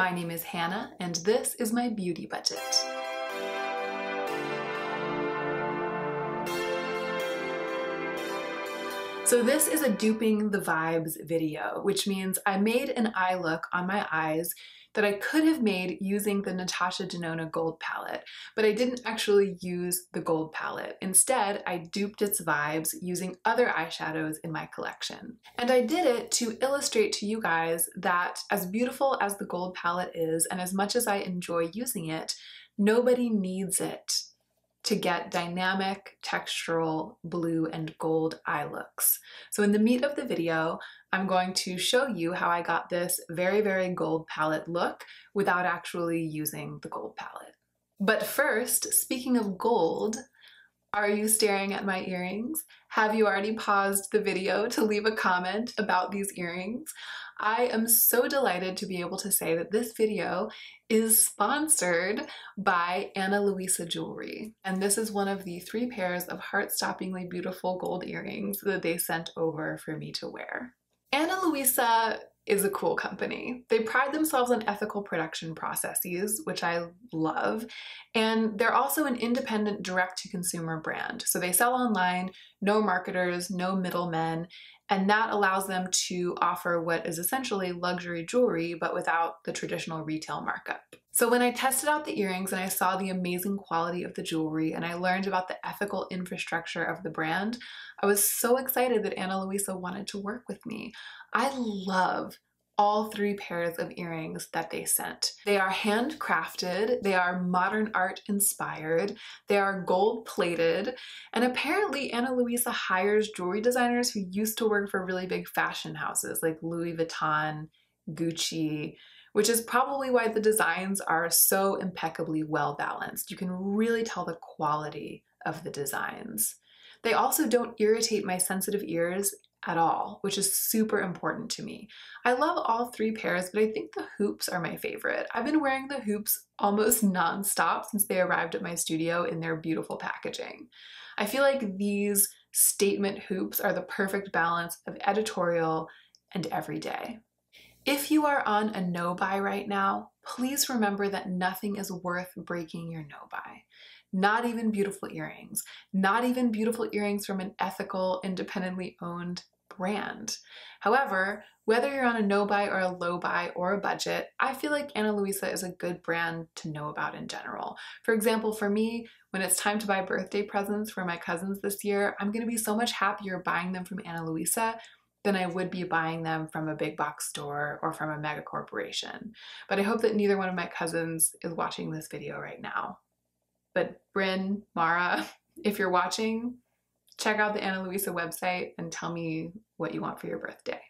My name is Hannah, and this is my beauty budget. So this is a duping the vibes video, which means I made an eye look on my eyes that I could have made using the Natasha Denona gold palette, but I didn't actually use the gold palette. Instead, I duped its vibes using other eyeshadows in my collection. And I did it to illustrate to you guys that as beautiful as the gold palette is, and as much as I enjoy using it, nobody needs it to get dynamic, textural, blue and gold eye looks. So in the meat of the video, I'm going to show you how I got this very, very gold palette look without actually using the gold palette. But first, speaking of gold, are you staring at my earrings? Have you already paused the video to leave a comment about these earrings? I am so delighted to be able to say that this video is sponsored by Ana Luisa Jewelry. And this is one of the three pairs of heart-stoppingly beautiful gold earrings that they sent over for me to wear. Ana Luisa is a cool company. They pride themselves on ethical production processes, which I love, and they're also an independent direct-to-consumer brand. So they sell online, no marketers, no middlemen, and that allows them to offer what is essentially luxury jewelry, but without the traditional retail markup. So when I tested out the earrings and I saw the amazing quality of the jewelry and I learned about the ethical infrastructure of the brand, I was so excited that Ana Luisa wanted to work with me. I love all three pairs of earrings that they sent. They are handcrafted, they are modern art inspired, they are gold plated, and apparently Ana Luisa hires jewelry designers who used to work for really big fashion houses like Louis Vuitton, Gucci, which is probably why the designs are so impeccably well balanced. You can really tell the quality of the designs. They also don't irritate my sensitive ears at all, which is super important to me. I love all three pairs, but I think the hoops are my favorite. I've been wearing the hoops almost non-stop since they arrived at my studio in their beautiful packaging. I feel like these statement hoops are the perfect balance of editorial and everyday. If you are on a no-buy right now, please remember that nothing is worth breaking your no-buy not even beautiful earrings, not even beautiful earrings from an ethical, independently owned brand. However, whether you're on a no buy or a low buy or a budget, I feel like Ana Luisa is a good brand to know about in general. For example, for me, when it's time to buy birthday presents for my cousins this year, I'm gonna be so much happier buying them from Ana Luisa than I would be buying them from a big box store or from a mega corporation. But I hope that neither one of my cousins is watching this video right now. But Bryn, Mara, if you're watching, check out the Ana Luisa website and tell me what you want for your birthday.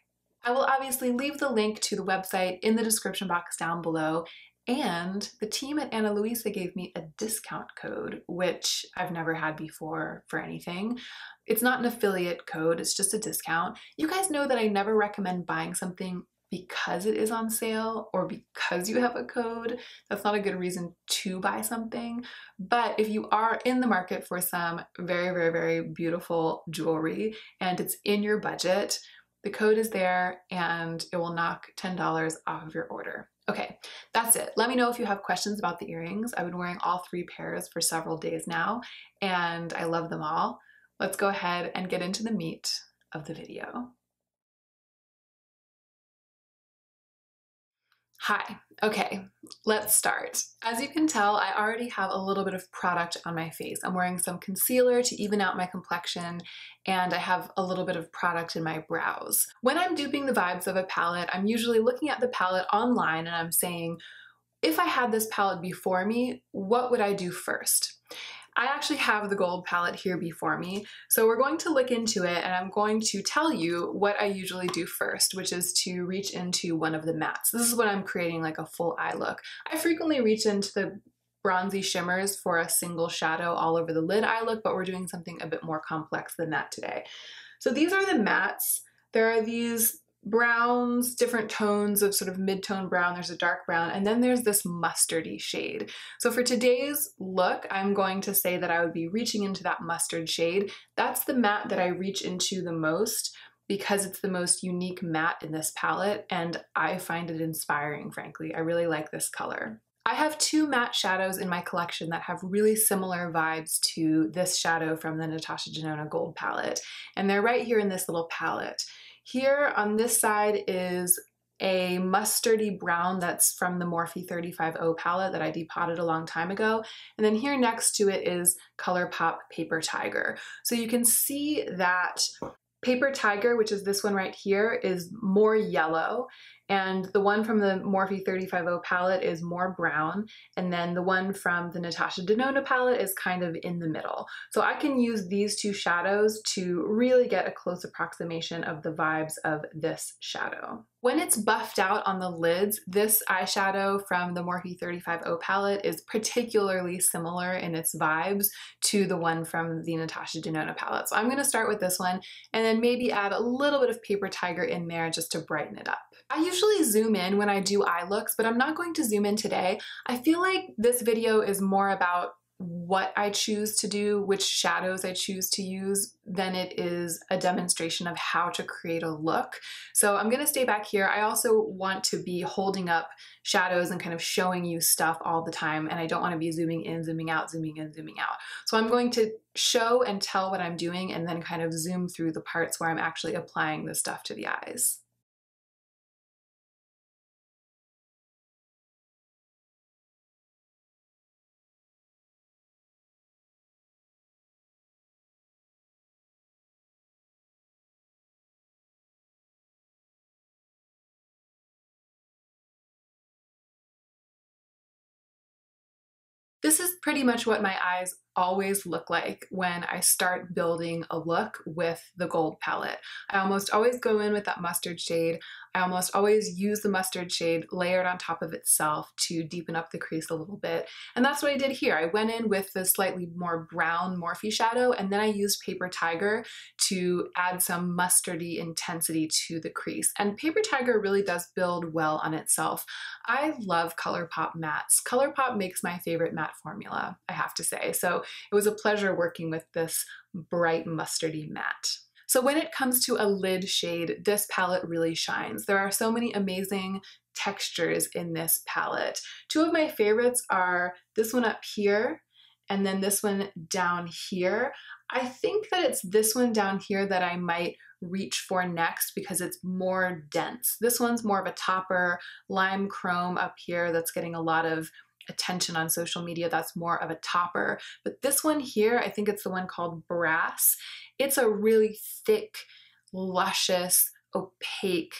I will obviously leave the link to the website in the description box down below and the team at Ana Luisa gave me a discount code, which I've never had before for anything. It's not an affiliate code, it's just a discount. You guys know that I never recommend buying something because it is on sale or because you have a code, that's not a good reason to buy something. But if you are in the market for some very, very, very beautiful jewelry and it's in your budget, the code is there and it will knock $10 off of your order. Okay, that's it. Let me know if you have questions about the earrings. I've been wearing all three pairs for several days now and I love them all. Let's go ahead and get into the meat of the video. Hi, okay, let's start. As you can tell, I already have a little bit of product on my face. I'm wearing some concealer to even out my complexion, and I have a little bit of product in my brows. When I'm duping the vibes of a palette, I'm usually looking at the palette online and I'm saying, if I had this palette before me, what would I do first? I actually have the gold palette here before me, so we're going to look into it and I'm going to tell you what I usually do first, which is to reach into one of the mattes. This is when I'm creating like a full eye look. I frequently reach into the bronzy shimmers for a single shadow all over the lid eye look, but we're doing something a bit more complex than that today. So these are the mattes. There are these browns, different tones of sort of mid-tone brown. There's a dark brown, and then there's this mustardy shade. So for today's look, I'm going to say that I would be reaching into that mustard shade. That's the matte that I reach into the most because it's the most unique matte in this palette and I find it inspiring, frankly. I really like this color. I have two matte shadows in my collection that have really similar vibes to this shadow from the Natasha Denona Gold palette, and they're right here in this little palette. Here on this side is a mustardy brown that's from the Morphe 35O palette that I depotted a long time ago. And then here next to it is ColourPop Paper Tiger. So you can see that Paper Tiger, which is this one right here, is more yellow and the one from the Morphe 35O palette is more brown, and then the one from the Natasha Denona palette is kind of in the middle. So I can use these two shadows to really get a close approximation of the vibes of this shadow. When it's buffed out on the lids, this eyeshadow from the Morphe 35O palette is particularly similar in its vibes to the one from the Natasha Denona palette. So I'm going to start with this one and then maybe add a little bit of Paper Tiger in there just to brighten it up. I usually zoom in when I do eye looks, but I'm not going to zoom in today. I feel like this video is more about what I choose to do, which shadows I choose to use, than it is a demonstration of how to create a look. So I'm gonna stay back here. I also want to be holding up shadows and kind of showing you stuff all the time, and I don't wanna be zooming in, zooming out, zooming in, zooming out. So I'm going to show and tell what I'm doing and then kind of zoom through the parts where I'm actually applying the stuff to the eyes. This is pretty much what my eyes always look like when I start building a look with the gold palette. I almost always go in with that mustard shade. I almost always use the mustard shade layered on top of itself to deepen up the crease a little bit. And that's what I did here. I went in with the slightly more brown Morphe shadow and then I used Paper Tiger to add some mustardy intensity to the crease. And Paper Tiger really does build well on itself. I love ColourPop mattes. ColourPop makes my favorite matte formula, I have to say. So it was a pleasure working with this bright mustardy matte. So when it comes to a lid shade, this palette really shines. There are so many amazing textures in this palette. Two of my favorites are this one up here and then this one down here. I think that it's this one down here that I might reach for next because it's more dense. This one's more of a topper, lime chrome up here that's getting a lot of attention on social media that's more of a topper. But this one here, I think it's the one called Brass. It's a really thick, luscious, opaque,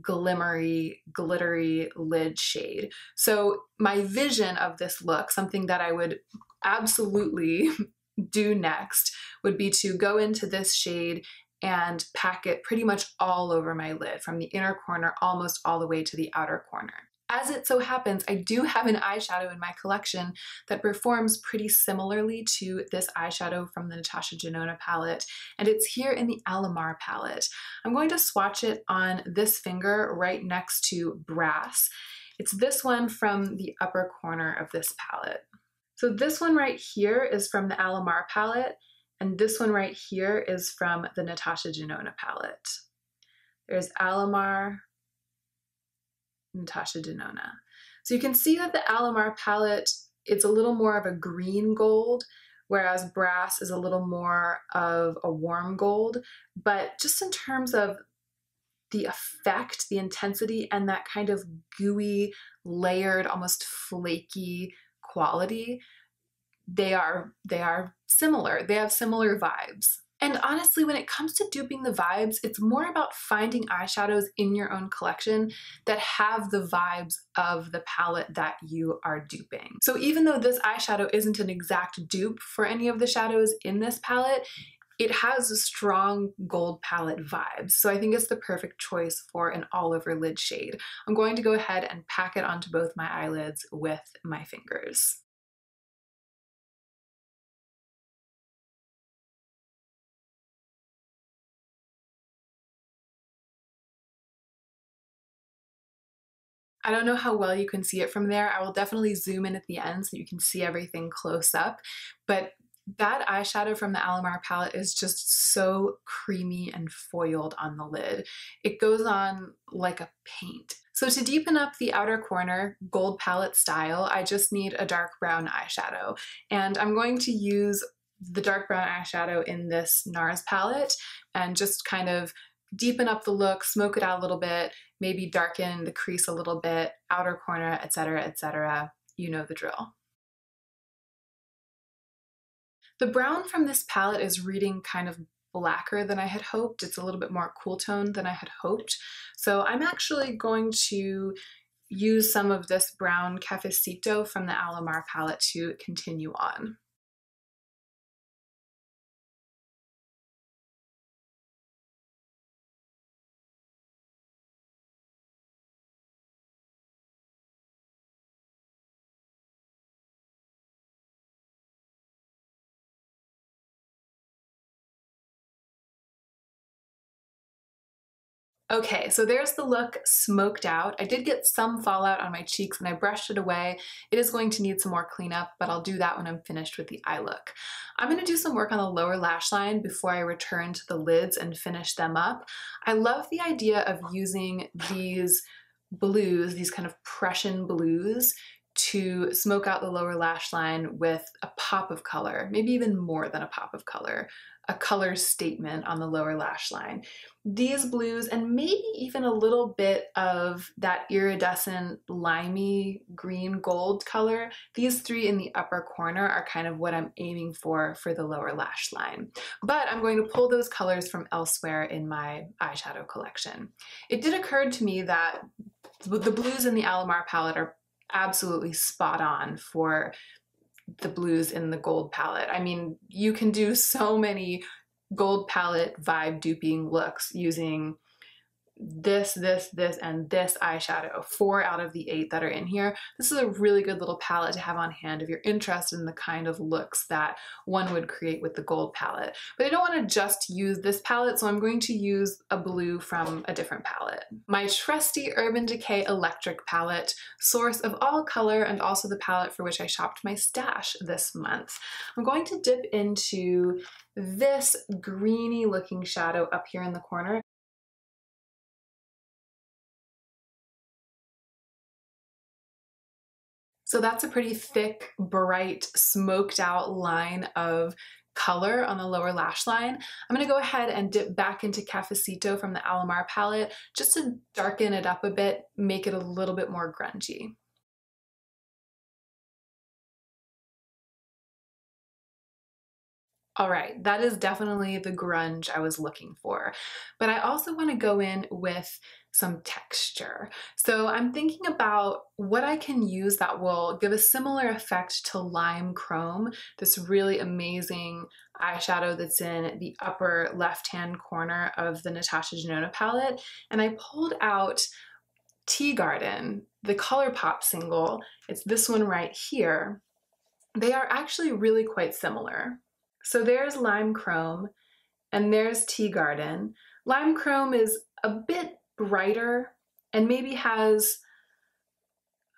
glimmery, glittery lid shade. So my vision of this look, something that I would absolutely do next, would be to go into this shade and pack it pretty much all over my lid from the inner corner almost all the way to the outer corner. As it so happens, I do have an eyeshadow in my collection that performs pretty similarly to this eyeshadow from the Natasha Denona palette, and it's here in the Alamar palette. I'm going to swatch it on this finger right next to Brass. It's this one from the upper corner of this palette. So this one right here is from the Alamar palette, and this one right here is from the Natasha Denona palette. There's Alamar, Natasha Denona. So you can see that the Alamar palette, it's a little more of a green gold, whereas Brass is a little more of a warm gold. But just in terms of the effect, the intensity, and that kind of gooey, layered, almost flaky quality, they are they are similar. They have similar vibes. And honestly, when it comes to duping the vibes, it's more about finding eyeshadows in your own collection that have the vibes of the palette that you are duping. So even though this eyeshadow isn't an exact dupe for any of the shadows in this palette, it has a strong gold palette vibes, so I think it's the perfect choice for an all over lid shade. I'm going to go ahead and pack it onto both my eyelids with my fingers. I don't know how well you can see it from there. I will definitely zoom in at the end so you can see everything close up, but that eyeshadow from the Alamar palette is just so creamy and foiled on the lid. It goes on like a paint. So to deepen up the outer corner, gold palette style, I just need a dark brown eyeshadow. And I'm going to use the dark brown eyeshadow in this NARS palette and just kind of deepen up the look, smoke it out a little bit, maybe darken the crease a little bit, outer corner, etc., etc. You know the drill. The brown from this palette is reading kind of blacker than I had hoped. It's a little bit more cool tone than I had hoped. So I'm actually going to use some of this brown Cafecito from the Alamar palette to continue on. Okay, so there's the look smoked out. I did get some fallout on my cheeks and I brushed it away. It is going to need some more cleanup, but I'll do that when I'm finished with the eye look. I'm gonna do some work on the lower lash line before I return to the lids and finish them up. I love the idea of using these blues, these kind of Prussian blues, to smoke out the lower lash line with a pop of color, maybe even more than a pop of color a color statement on the lower lash line. These blues and maybe even a little bit of that iridescent limey green gold color, these three in the upper corner are kind of what I'm aiming for for the lower lash line. But I'm going to pull those colors from elsewhere in my eyeshadow collection. It did occur to me that the blues in the Alamar palette are absolutely spot on for the blues in the gold palette. I mean, you can do so many gold palette vibe duping looks using this, this, this, and this eyeshadow, four out of the eight that are in here. This is a really good little palette to have on hand if you're interested in the kind of looks that one would create with the gold palette. But I don't want to just use this palette, so I'm going to use a blue from a different palette. My trusty Urban Decay Electric palette, source of all color and also the palette for which I shopped my stash this month. I'm going to dip into this greeny looking shadow up here in the corner So that's a pretty thick, bright, smoked out line of color on the lower lash line. I'm gonna go ahead and dip back into Cafecito from the Alamar palette just to darken it up a bit, make it a little bit more grungy. All right, that is definitely the grunge I was looking for. But I also want to go in with some texture. So I'm thinking about what I can use that will give a similar effect to Lime Chrome, this really amazing eyeshadow that's in the upper left-hand corner of the Natasha Denona palette. And I pulled out Tea Garden, the ColourPop single. It's this one right here. They are actually really quite similar. So there's Lime Chrome and there's Tea Garden. Lime Chrome is a bit brighter and maybe has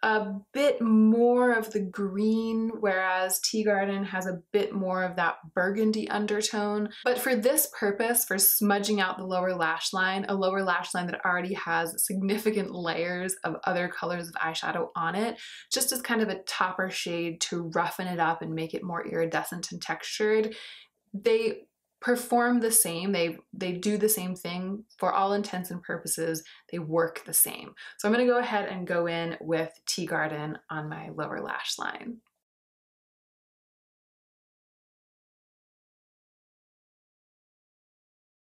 a bit more of the green, whereas Tea Garden has a bit more of that burgundy undertone. But for this purpose, for smudging out the lower lash line, a lower lash line that already has significant layers of other colors of eyeshadow on it, just as kind of a topper shade to roughen it up and make it more iridescent and textured, they perform the same they they do the same thing for all intents and purposes they work the same so i'm going to go ahead and go in with tea garden on my lower lash line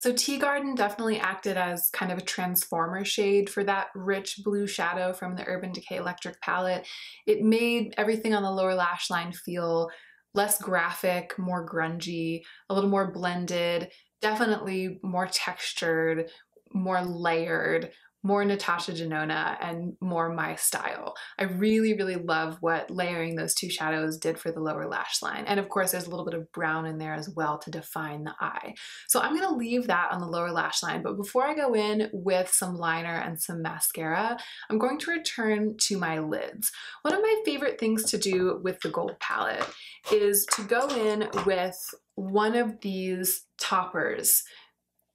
So Tea Garden definitely acted as kind of a transformer shade for that rich blue shadow from the Urban Decay Electric palette. It made everything on the lower lash line feel less graphic, more grungy, a little more blended, definitely more textured, more layered, more Natasha Denona and more my style. I really, really love what layering those two shadows did for the lower lash line. And of course, there's a little bit of brown in there as well to define the eye. So I'm gonna leave that on the lower lash line. But before I go in with some liner and some mascara, I'm going to return to my lids. One of my favorite things to do with the gold palette is to go in with one of these toppers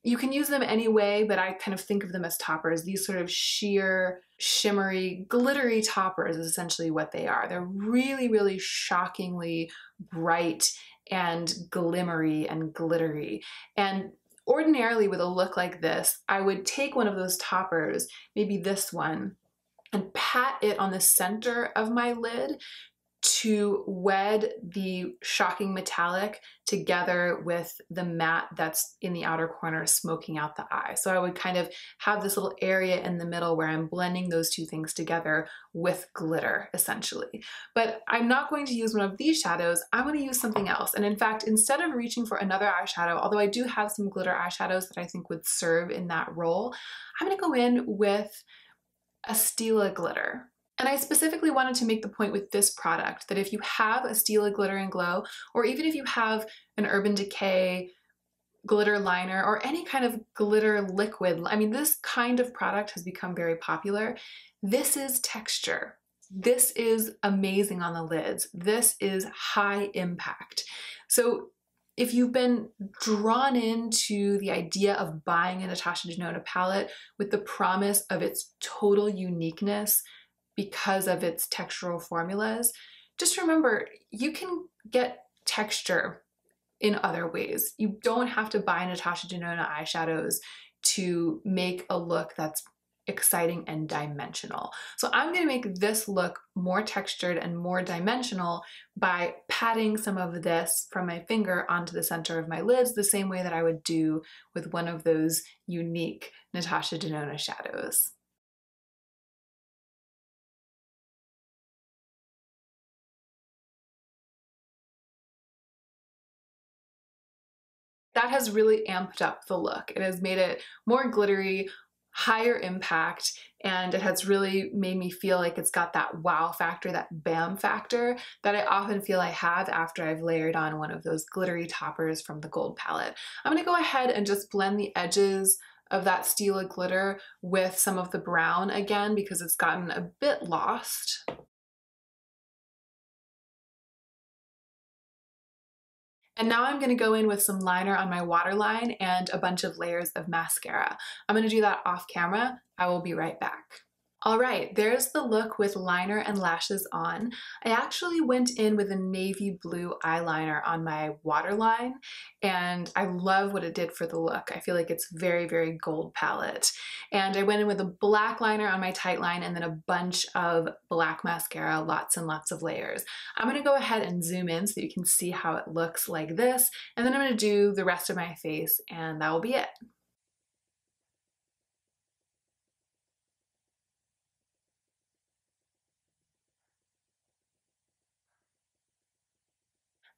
you can use them anyway, but I kind of think of them as toppers. These sort of sheer, shimmery, glittery toppers is essentially what they are. They're really, really shockingly bright and glimmery and glittery. And ordinarily with a look like this, I would take one of those toppers, maybe this one, and pat it on the center of my lid to wed the shocking metallic together with the matte that's in the outer corner smoking out the eye. So I would kind of have this little area in the middle where I'm blending those two things together with glitter essentially. But I'm not going to use one of these shadows, I'm going to use something else. And in fact, instead of reaching for another eyeshadow, although I do have some glitter eyeshadows that I think would serve in that role, I'm going to go in with a Stila glitter. And I specifically wanted to make the point with this product that if you have a Stila Glitter and Glow, or even if you have an Urban Decay glitter liner or any kind of glitter liquid, I mean, this kind of product has become very popular. This is texture. This is amazing on the lids. This is high impact. So if you've been drawn into the idea of buying a Natasha Denona palette with the promise of its total uniqueness, because of its textural formulas, just remember you can get texture in other ways. You don't have to buy Natasha Denona eyeshadows to make a look that's exciting and dimensional. So I'm going to make this look more textured and more dimensional by patting some of this from my finger onto the center of my lids the same way that I would do with one of those unique Natasha Denona shadows. That has really amped up the look. It has made it more glittery, higher impact, and it has really made me feel like it's got that wow factor, that bam factor that I often feel I have after I've layered on one of those glittery toppers from the gold palette. I'm gonna go ahead and just blend the edges of that Stila glitter with some of the brown again because it's gotten a bit lost. And now I'm gonna go in with some liner on my waterline and a bunch of layers of mascara. I'm gonna do that off camera. I will be right back. All right, there's the look with liner and lashes on. I actually went in with a navy blue eyeliner on my waterline and I love what it did for the look. I feel like it's very, very gold palette. And I went in with a black liner on my tight line and then a bunch of black mascara, lots and lots of layers. I'm gonna go ahead and zoom in so you can see how it looks like this. And then I'm gonna do the rest of my face and that will be it.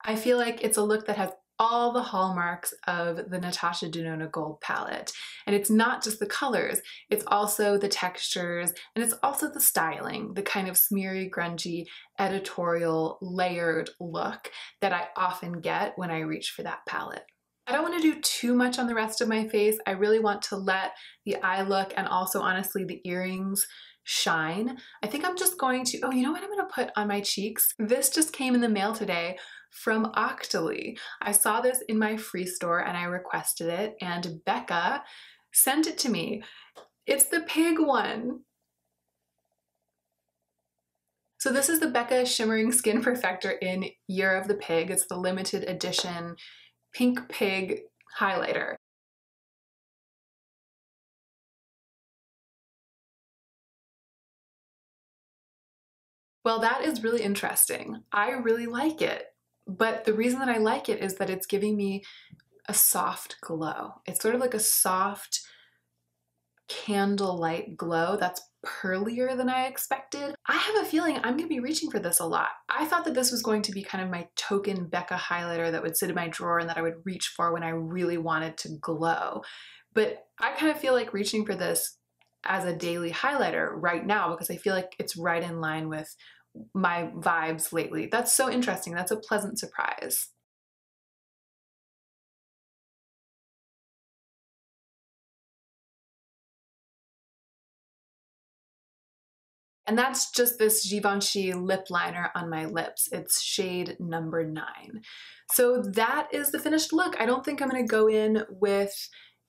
I feel like it's a look that has all the hallmarks of the Natasha Denona Gold palette. And it's not just the colors, it's also the textures, and it's also the styling, the kind of smeary, grungy, editorial, layered look that I often get when I reach for that palette. I don't want to do too much on the rest of my face. I really want to let the eye look and also honestly the earrings shine. I think I'm just going to, oh, you know what I'm going to put on my cheeks? This just came in the mail today from Octoly. I saw this in my free store and I requested it and Becca sent it to me. It's the pig one. So this is the Becca Shimmering Skin Perfector in Year of the Pig. It's the limited edition pink pig highlighter. Well, that is really interesting. I really like it. But the reason that I like it is that it's giving me a soft glow. It's sort of like a soft candlelight glow that's pearlier than I expected. I have a feeling I'm gonna be reaching for this a lot. I thought that this was going to be kind of my token Becca highlighter that would sit in my drawer and that I would reach for when I really wanted to glow. But I kind of feel like reaching for this as a daily highlighter right now because I feel like it's right in line with my vibes lately. That's so interesting. That's a pleasant surprise. And that's just this Givenchy lip liner on my lips. It's shade number nine. So that is the finished look. I don't think I'm gonna go in with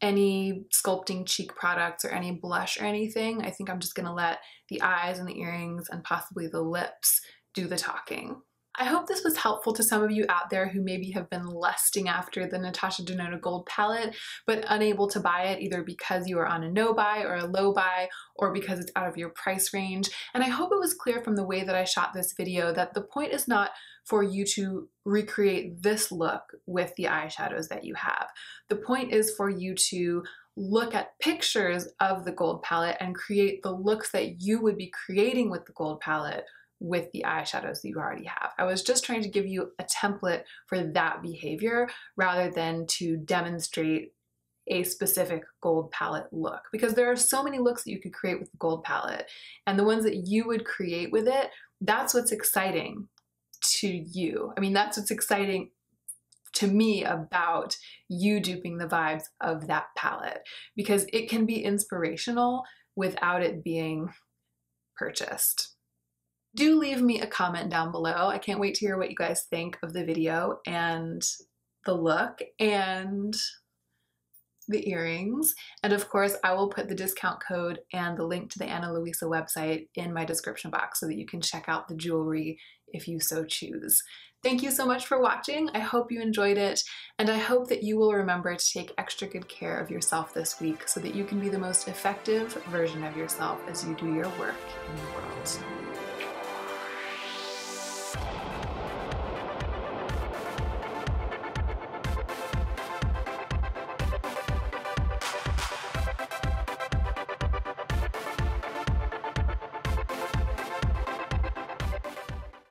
any sculpting cheek products or any blush or anything. I think I'm just gonna let the eyes and the earrings and possibly the lips do the talking. I hope this was helpful to some of you out there who maybe have been lusting after the Natasha Denona Gold palette, but unable to buy it either because you are on a no buy or a low buy, or because it's out of your price range. And I hope it was clear from the way that I shot this video that the point is not for you to recreate this look with the eyeshadows that you have. The point is for you to look at pictures of the gold palette and create the looks that you would be creating with the gold palette with the eyeshadows that you already have. I was just trying to give you a template for that behavior rather than to demonstrate a specific gold palette look because there are so many looks that you could create with the gold palette and the ones that you would create with it, that's what's exciting to you. I mean, that's what's exciting to me about you duping the vibes of that palette because it can be inspirational without it being purchased do leave me a comment down below. I can't wait to hear what you guys think of the video and the look and the earrings. And of course, I will put the discount code and the link to the Ana Luisa website in my description box so that you can check out the jewelry if you so choose. Thank you so much for watching. I hope you enjoyed it, and I hope that you will remember to take extra good care of yourself this week so that you can be the most effective version of yourself as you do your work in the world.